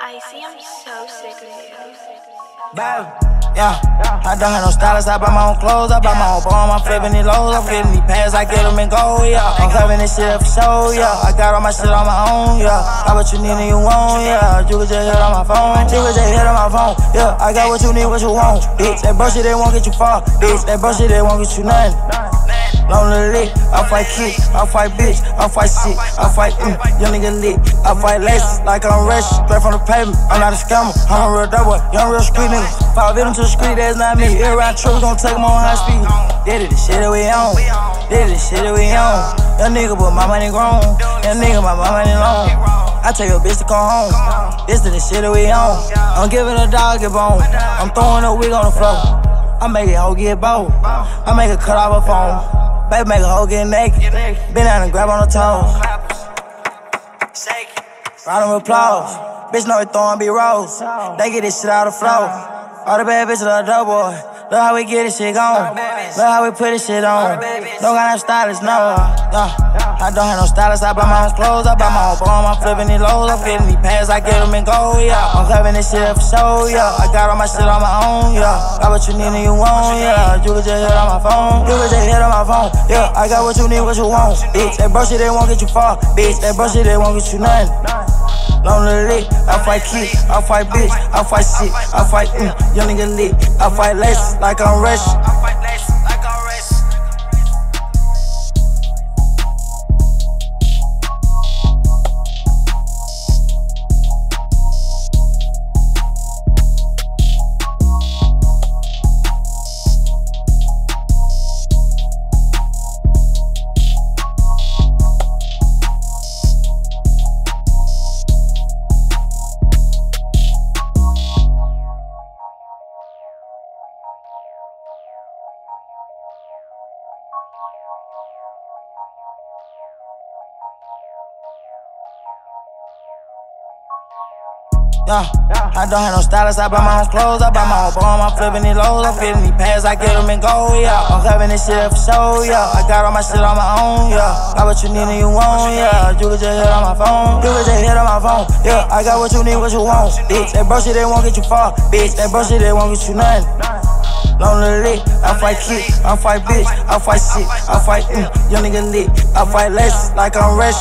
I see I'm so sick of you. Yeah. I don't have no stylist, I buy my own clothes, I buy my own bomb, I'm flipping these lows, I'm getting these pads, I get them and go, yeah. I'm having this shit for show, yeah. I got all my shit on my own, yeah. Got what you need and you want, yeah. You can just hit on my phone, you can just hit on my phone, yeah. I got what you need, what you want, bitch. That bullshit, they won't get you far, bitch. That bullshit, they won't get you nothing. Lonely lit, I fight kick, I fight bitch, I fight shit, I fight mm, young nigga lit, I fight less like I'm rich, straight from the pavement. I'm not a scammer, I'm a real double, young real street nigga. Five hit to the street, that's not me. Around trip, we gon' take 'em on high speed. Did it, the shit that we on. Did it, the shit that we on. Young nigga, but my money grown. Young nigga, my money long. I tell your bitch to come home. This is the shit that we on. I'm giving a dog a bone. I'm throwing a wig on the floor. I make it hoe get bold. I make it cut off a phone. Baby, make a hoe get naked. Bend down and grab on the toes. Round of applause. Bitch know it throwing be rolls. They get this shit out of flow. All the bad bitches love dope boy. Look how we get this shit going. Look how we put this shit on. Don't got no stylist, no. Yeah. I don't have no stylist, I buy my own clothes, I buy my own bomb, I'm flipping these lows, I'm getting these pants. I get them and go, yeah. I'm having this shit for show, yeah. I got all my shit on my own, yeah. Got what you need and you want, yeah. You can just hit on my phone, you can just hit on my phone, yeah. I got what you need, what you want, bitch. That bullshit, they won't get you far, bitch. That bullshit, they won't get you nothing. Lonely lit, I fight kick, I fight bitch, I fight shit, I fight mm, young nigga lit, I fight less like I'm rich. Yeah, I don't have no stylist, I buy my own clothes, I buy my own bomb, I'm flipping these lows, I'm fitting these pads, I get them and go, yeah. I'm having this shit for show, yeah. I got all my shit on my own, yeah. Got what you need and you want, yeah. You can just hit on my phone, you can just hit on my phone, yeah. I got what you need, what you want, bitch. That bullshit, they won't get you far, bitch. That bullshit, they won't get you nothing. Lit, I fight kick, I fight bitch, I fight shit, I fight mm, young nigga lit, I fight less like I'm rich.